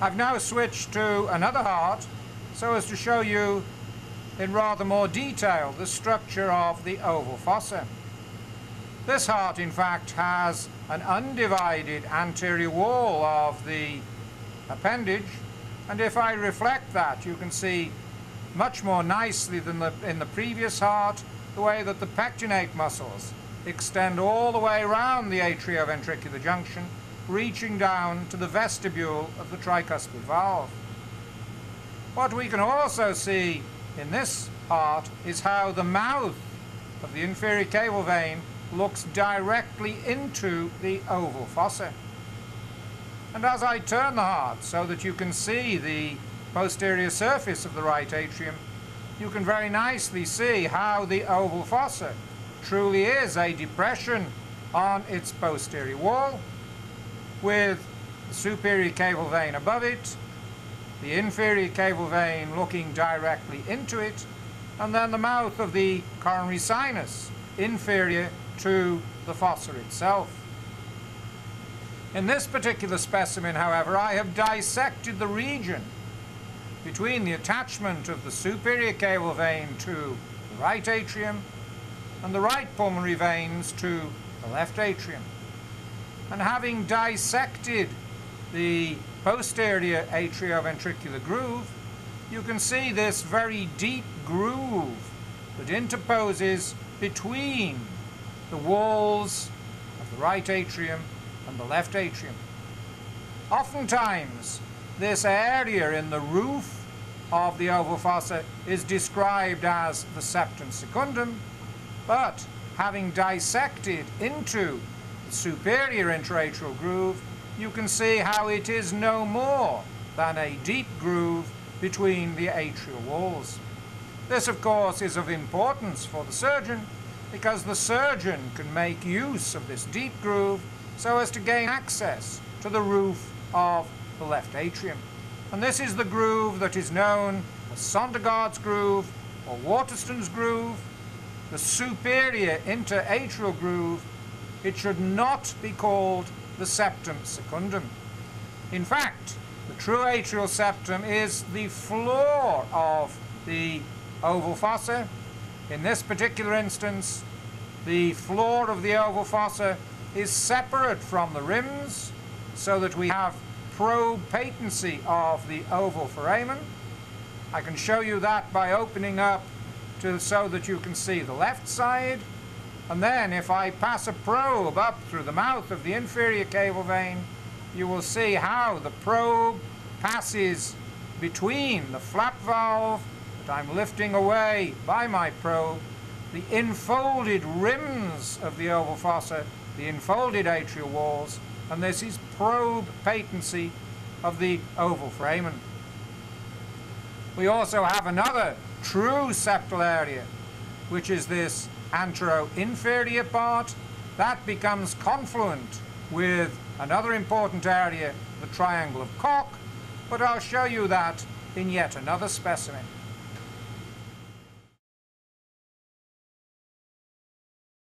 I've now switched to another heart so as to show you in rather more detail the structure of the oval fossa. This heart, in fact, has an undivided anterior wall of the appendage, and if I reflect that, you can see much more nicely than the, in the previous heart the way that the pectinate muscles extend all the way around the atrioventricular junction, reaching down to the vestibule of the tricuspid valve. What we can also see in this heart is how the mouth of the inferior caval vein looks directly into the oval fossa. And as I turn the heart so that you can see the posterior surface of the right atrium, you can very nicely see how the oval fossa truly is a depression on its posterior wall with the superior caval vein above it, the inferior caval vein looking directly into it, and then the mouth of the coronary sinus inferior to the fossa itself. In this particular specimen, however, I have dissected the region between the attachment of the superior caval vein to the right atrium and the right pulmonary veins to the left atrium. And having dissected the posterior atrioventricular groove, you can see this very deep groove that interposes between the walls of the right atrium and the left atrium. Oftentimes, this area in the roof of the oval fossa is described as the septum secundum, but having dissected into superior interatrial groove, you can see how it is no more than a deep groove between the atrial walls. This, of course, is of importance for the surgeon because the surgeon can make use of this deep groove so as to gain access to the roof of the left atrium. And this is the groove that is known as Sondergaard's groove or Waterston's groove, the superior interatrial groove. It should not be called the septum secundum. In fact, the true atrial septum is the floor of the oval fossa. In this particular instance, the floor of the oval fossa is separate from the rims so that we have probe patency of the oval foramen. I can show you that by opening up to, so that you can see the left side. And then if I pass a probe up through the mouth of the inferior caval vein, you will see how the probe passes between the flap valve that I'm lifting away by my probe, the infolded rims of the oval fossa, the infolded atrial walls, and this is probe patency of the oval foramen. We also have another true septal area, which is this antero-inferior part. That becomes confluent with another important area, the triangle of Koch, but I'll show you that in yet another specimen.